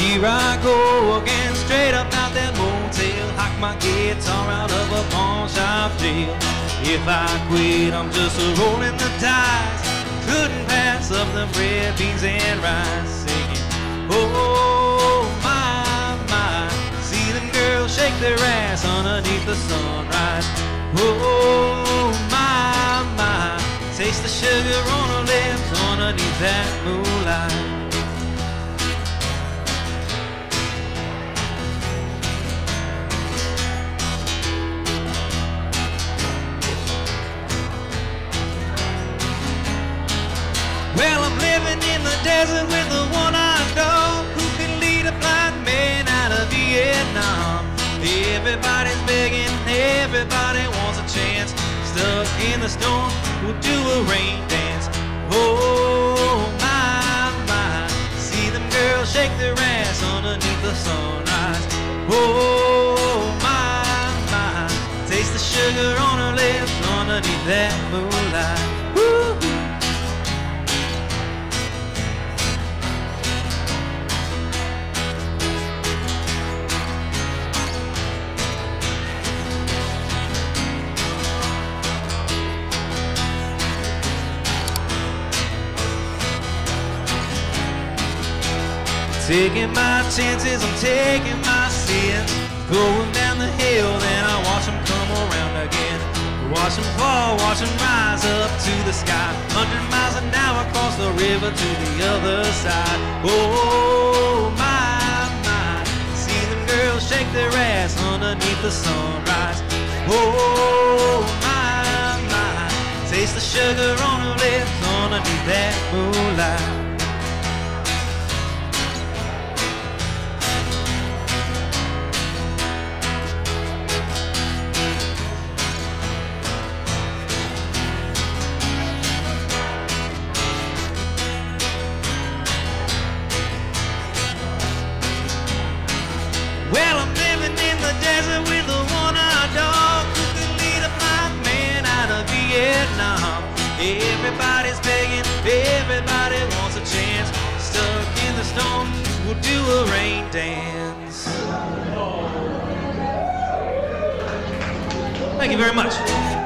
Here I go again, straight up out that motel. Hock my guitar out of a pawn shop jail. If I quit, I'm just rolling the dice. Couldn't pass up the red beans and rice. Singing, oh my, my. See them girls shake their ass underneath the sunrise. Oh my, my. Taste the sugar on her lips underneath that moonlight. Desert with the one-eyed dog who can lead a blind man out of Vietnam. Everybody's begging, everybody wants a chance. Stuck in the storm, we'll do a rain dance. Oh my my, see them girls shake their ass underneath the sunrise. Oh my my, taste the sugar on her lips underneath that moonlight. Taking my chances, I'm taking my sins. Going down the hill, then I watch them come around again. Watch them fall, watch them rise up to the sky. Hundred miles an hour across the river to the other side. Oh my, my. See them girls shake their ass underneath the sunrise. Oh my, my. Taste the sugar on her lips underneath that moonlight. Do a rain dance. Thank you very much.